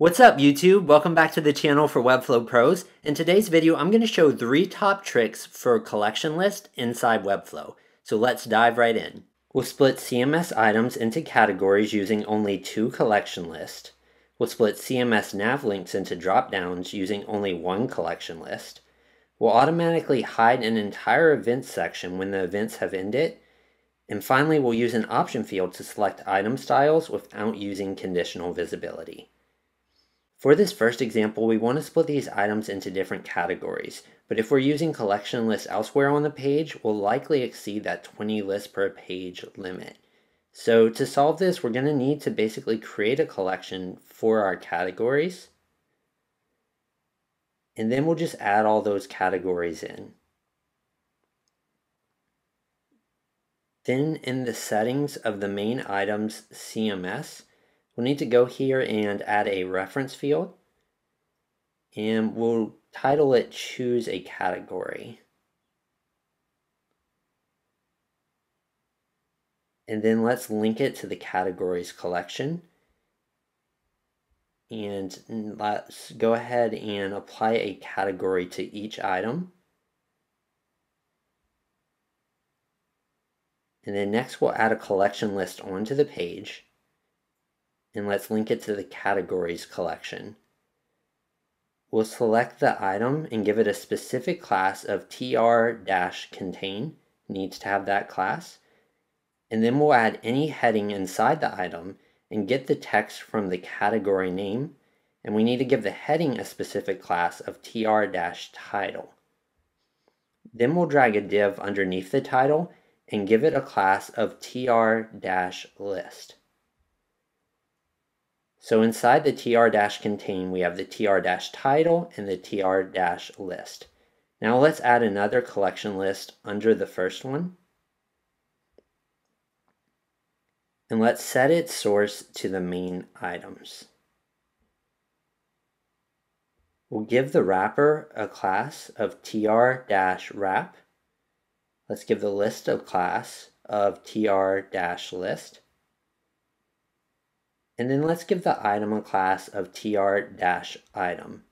What's up YouTube? Welcome back to the channel for Webflow Pros. In today's video, I'm going to show three top tricks for collection list inside Webflow. So let's dive right in. We'll split CMS items into categories using only two collection lists. We'll split CMS nav links into dropdowns using only one collection list. We'll automatically hide an entire events section when the events have ended. And finally, we'll use an option field to select item styles without using conditional visibility. For this first example, we want to split these items into different categories, but if we're using collection lists elsewhere on the page, we'll likely exceed that 20 lists per page limit. So to solve this, we're going to need to basically create a collection for our categories, and then we'll just add all those categories in. Then in the settings of the main items CMS, We'll need to go here and add a reference field. And we'll title it choose a category. And then let's link it to the categories collection. And let's go ahead and apply a category to each item. And then next we'll add a collection list onto the page and let's link it to the categories collection. We'll select the item and give it a specific class of tr-contain, needs to have that class, and then we'll add any heading inside the item and get the text from the category name, and we need to give the heading a specific class of tr-title. Then we'll drag a div underneath the title and give it a class of tr-list. So inside the tr-contain, we have the tr-title and the tr-list. Now let's add another collection list under the first one. And let's set its source to the main items. We'll give the wrapper a class of tr-wrap. Let's give the list a class of tr-list. And then let's give the item a class of tr-item.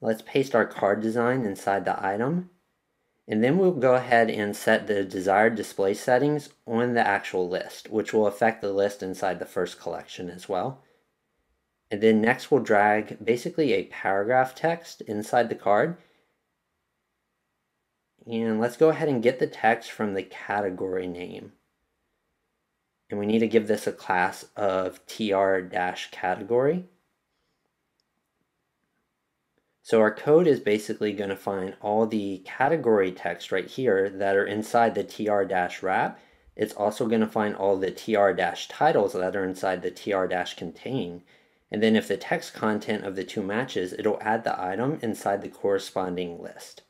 Let's paste our card design inside the item. And then we'll go ahead and set the desired display settings on the actual list, which will affect the list inside the first collection as well. And then next we'll drag basically a paragraph text inside the card. And let's go ahead and get the text from the category name and we need to give this a class of tr-category. So our code is basically going to find all the category text right here that are inside the tr-wrap. It's also going to find all the tr-titles that are inside the tr-contain. And then if the text content of the two matches, it'll add the item inside the corresponding list.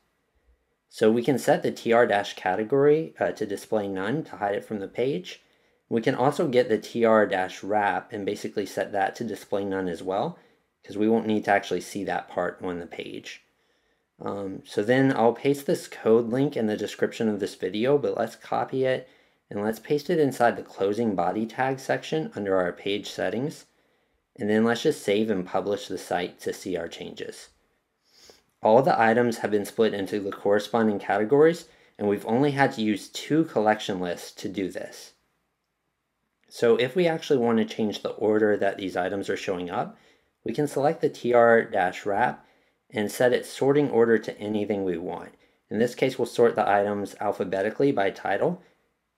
So we can set the tr-category uh, to display none to hide it from the page. We can also get the tr-wrap and basically set that to display none as well because we won't need to actually see that part on the page. Um, so then I'll paste this code link in the description of this video, but let's copy it and let's paste it inside the closing body tag section under our page settings. And then let's just save and publish the site to see our changes. All the items have been split into the corresponding categories, and we've only had to use two collection lists to do this. So if we actually want to change the order that these items are showing up, we can select the tr-wrap and set its sorting order to anything we want. In this case, we'll sort the items alphabetically by title.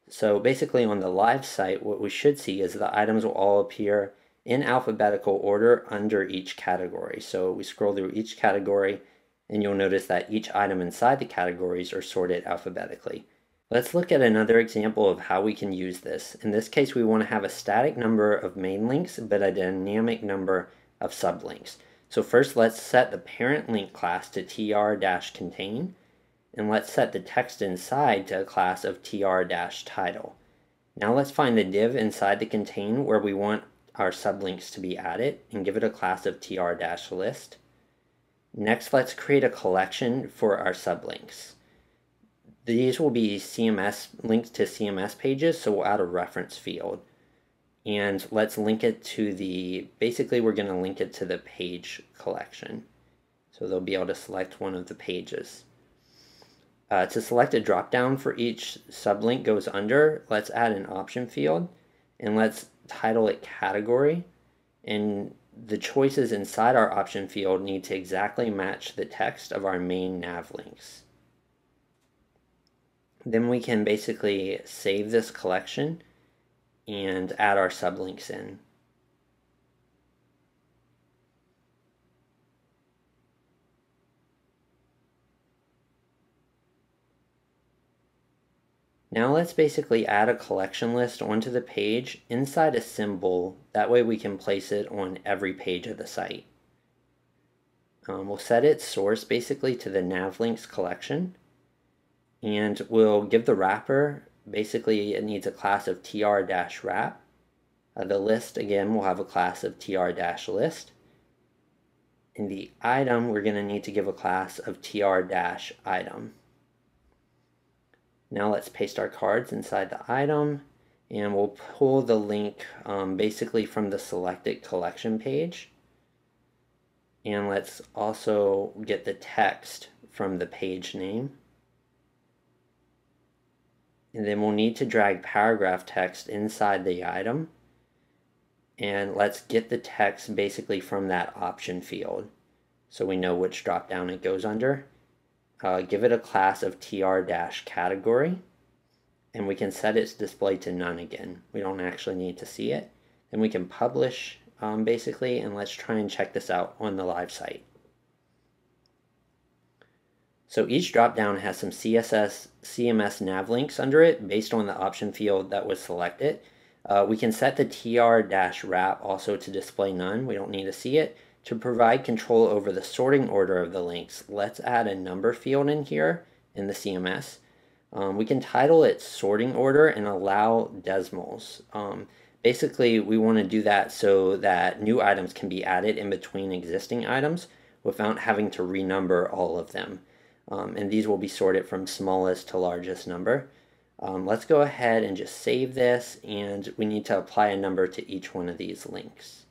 So basically on the live site, what we should see is the items will all appear in alphabetical order under each category. So we scroll through each category and you'll notice that each item inside the categories are sorted alphabetically. Let's look at another example of how we can use this. In this case, we want to have a static number of main links, but a dynamic number of sublinks. So first, let's set the parent link class to tr-contain, and let's set the text inside to a class of tr-title. Now let's find the div inside the contain where we want our sublinks to be added, and give it a class of tr-list. Next, let's create a collection for our sublinks. These will be CMS links to CMS pages, so we'll add a reference field. and let's link it to the, basically we're going to link it to the page collection. So they'll be able to select one of the pages. Uh, to select a dropdown for each sublink goes under, let's add an option field and let's title it category. And the choices inside our option field need to exactly match the text of our main nav links. Then we can basically save this collection and add our sublinks in. Now let's basically add a collection list onto the page inside a symbol. That way we can place it on every page of the site. Um, we'll set its source basically to the navlinks collection. And we'll give the wrapper, basically it needs a class of tr-wrap. Uh, the list, again, will have a class of tr-list. In the item, we're going to need to give a class of tr-item. Now let's paste our cards inside the item and we'll pull the link um, basically from the selected collection page. And let's also get the text from the page name. And then we'll need to drag paragraph text inside the item. And let's get the text basically from that option field so we know which drop down it goes under uh, give it a class of tr-category, and we can set its display to none again. We don't actually need to see it. Then we can publish um, basically, and let's try and check this out on the live site. So each dropdown has some CSS, CMS nav links under it based on the option field that was selected. Uh, we can set the tr-wrap also to display none. We don't need to see it. To provide control over the sorting order of the links, let's add a number field in here in the CMS. Um, we can title it sorting order and allow decimals. Um, basically, we want to do that so that new items can be added in between existing items without having to renumber all of them. Um, and these will be sorted from smallest to largest number. Um, let's go ahead and just save this and we need to apply a number to each one of these links.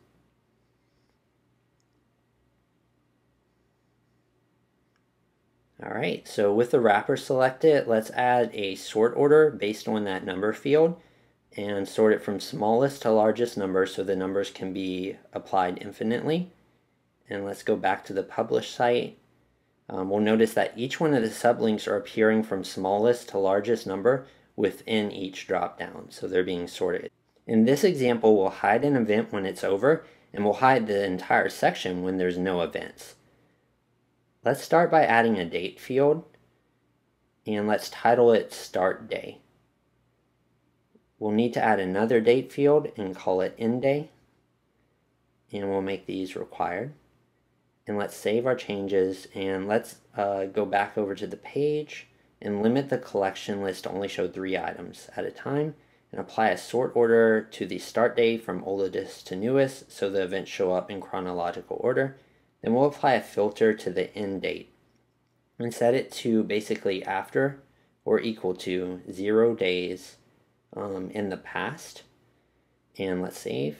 All right, so with the wrapper selected, let's add a sort order based on that number field and sort it from smallest to largest number so the numbers can be applied infinitely. And let's go back to the publish site. Um, we'll notice that each one of the sublinks are appearing from smallest to largest number within each dropdown, so they're being sorted. In this example, we'll hide an event when it's over, and we'll hide the entire section when there's no events. Let's start by adding a date field and let's title it start day. We'll need to add another date field and call it end day and we'll make these required. And let's save our changes and let's uh, go back over to the page and limit the collection list to only show three items at a time and apply a sort order to the start date from oldest to newest so the events show up in chronological order then we'll apply a filter to the end date and set it to basically after or equal to zero days um, in the past. And let's save.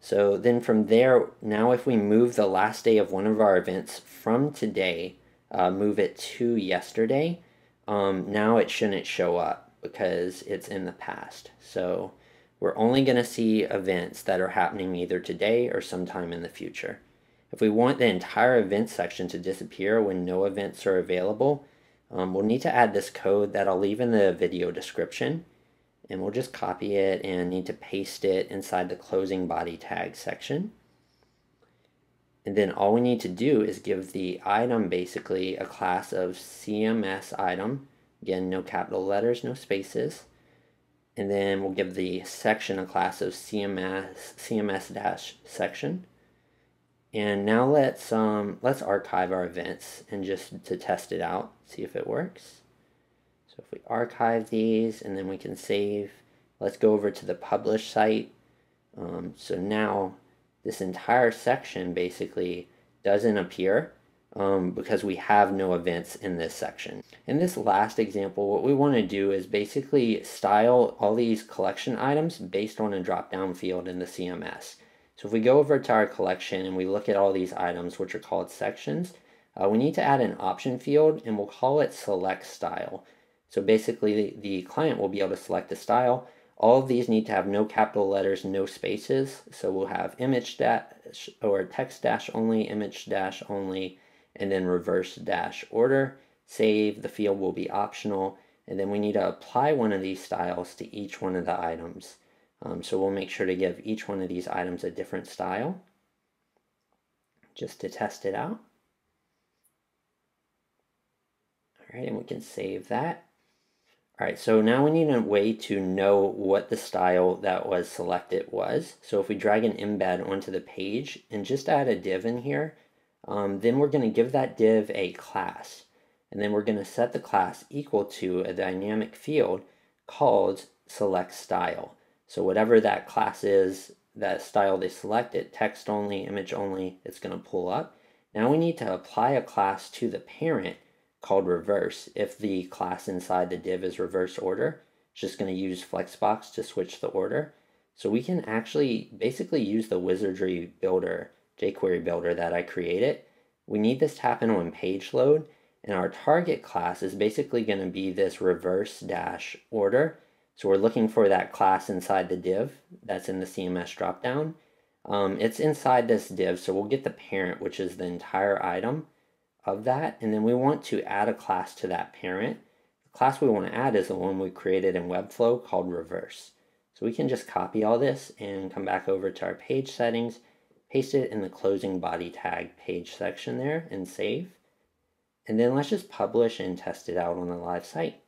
So then from there, now if we move the last day of one of our events from today, uh, move it to yesterday, um, now it shouldn't show up because it's in the past. So we're only going to see events that are happening either today or sometime in the future. If we want the entire event section to disappear when no events are available, um, we'll need to add this code that I'll leave in the video description. And we'll just copy it and need to paste it inside the closing body tag section. And then all we need to do is give the item basically a class of CMS item. Again, no capital letters, no spaces. And then we'll give the section a class of CMS, CMS section. And now let's um, let's archive our events and just to test it out, see if it works. If we archive these and then we can save, let's go over to the publish site. Um, so now this entire section basically doesn't appear um, because we have no events in this section. In this last example, what we want to do is basically style all these collection items based on a drop-down field in the CMS. So if we go over to our collection and we look at all these items, which are called sections, uh, we need to add an option field and we'll call it select style. So basically the client will be able to select a style. All of these need to have no capital letters, no spaces. So we'll have image dash or text dash only, image dash only, and then reverse dash order. Save, the field will be optional. And then we need to apply one of these styles to each one of the items. Um, so we'll make sure to give each one of these items a different style just to test it out. All right, and we can save that. All right, so now we need a way to know what the style that was selected was. So if we drag an embed onto the page and just add a div in here, um, then we're going to give that div a class. And then we're going to set the class equal to a dynamic field called select style. So whatever that class is, that style they selected, text only, image only, it's going to pull up. Now we need to apply a class to the parent called reverse. If the class inside the div is reverse order, it's just going to use Flexbox to switch the order. So we can actually basically use the wizardry builder, jQuery builder that I created. We need this to happen on page load, and our target class is basically going to be this reverse dash order so we're looking for that class inside the div that's in the CMS dropdown. Um, it's inside this div, so we'll get the parent, which is the entire item of that, and then we want to add a class to that parent. The class we want to add is the one we created in Webflow called reverse. So we can just copy all this and come back over to our page settings, paste it in the closing body tag page section there and save. And then let's just publish and test it out on the live site.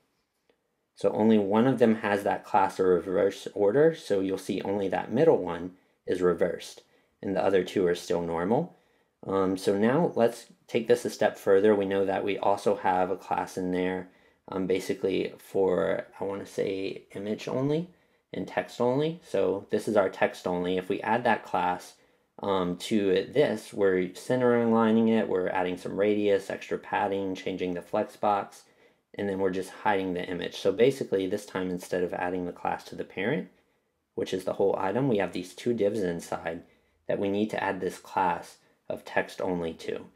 So only one of them has that class or reverse order, so you'll see only that middle one is reversed, and the other two are still normal. Um, so now let's take this a step further. We know that we also have a class in there um, basically for, I want to say, image only and text only. So this is our text only. If we add that class um, to this, we're center aligning it, we're adding some radius, extra padding, changing the flex box, and then we're just hiding the image. So basically this time instead of adding the class to the parent, which is the whole item, we have these two divs inside that we need to add this class of text only to.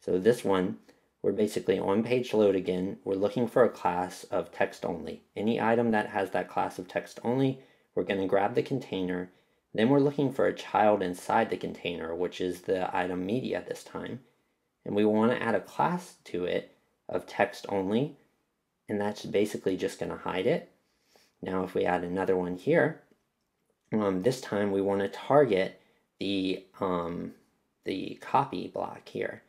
So this one, we're basically on page load again. We're looking for a class of text only. Any item that has that class of text only, we're going to grab the container. Then we're looking for a child inside the container, which is the item media this time. And we want to add a class to it of text only and that's basically just going to hide it. Now if we add another one here, um, this time we want to target the, um, the copy block here.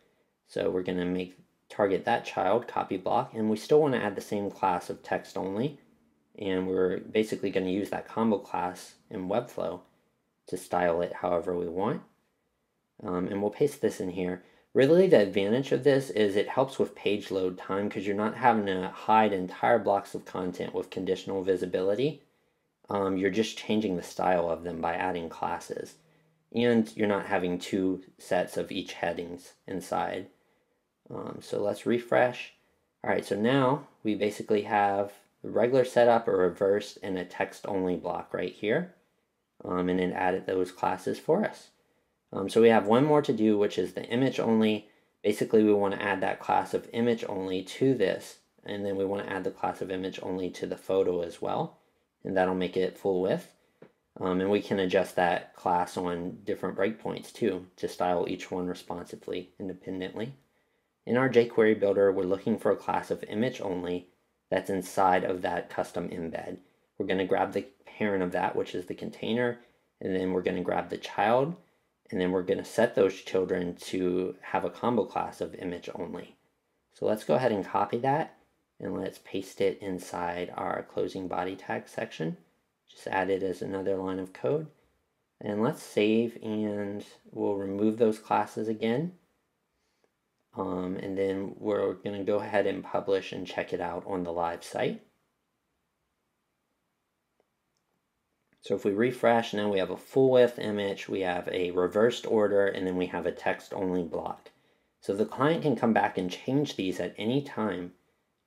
So we're going to make target that child copy block and we still want to add the same class of text only and we're basically going to use that combo class in Webflow to style it however we want. Um, and we'll paste this in here. Really, the advantage of this is it helps with page load time because you're not having to hide entire blocks of content with conditional visibility. Um, you're just changing the style of them by adding classes. And you're not having two sets of each headings inside. Um, so let's refresh. All right, so now we basically have the regular setup, a reversed, and a text-only block right here. Um, and it added those classes for us. Um, so we have one more to do, which is the image only. Basically, we want to add that class of image only to this, and then we want to add the class of image only to the photo as well, and that'll make it full width. Um, and we can adjust that class on different breakpoints too to style each one responsively independently. In our jQuery builder, we're looking for a class of image only that's inside of that custom embed. We're going to grab the parent of that, which is the container, and then we're going to grab the child, and then we're going to set those children to have a combo class of image only. So let's go ahead and copy that and let's paste it inside our closing body tag section. Just add it as another line of code. And let's save and we'll remove those classes again. Um, and then we're going to go ahead and publish and check it out on the live site. So if we refresh, now we have a full width image, we have a reversed order, and then we have a text only block. So the client can come back and change these at any time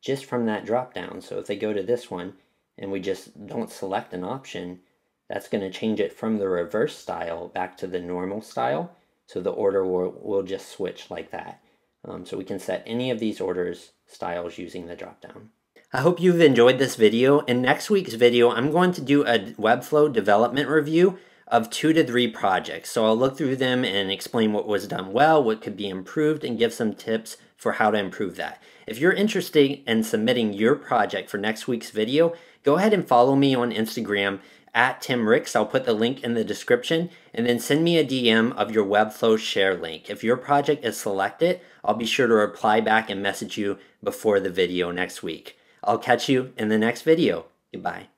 just from that drop down. So if they go to this one and we just don't select an option, that's going to change it from the reverse style back to the normal style. So the order will, will just switch like that. Um, so we can set any of these orders styles using the dropdown. I hope you've enjoyed this video. In next week's video, I'm going to do a Webflow development review of two to three projects. So I'll look through them and explain what was done well, what could be improved, and give some tips for how to improve that. If you're interested in submitting your project for next week's video, go ahead and follow me on Instagram at Tim Ricks. I'll put the link in the description and then send me a DM of your Webflow share link. If your project is selected, I'll be sure to reply back and message you before the video next week. I'll catch you in the next video. Goodbye.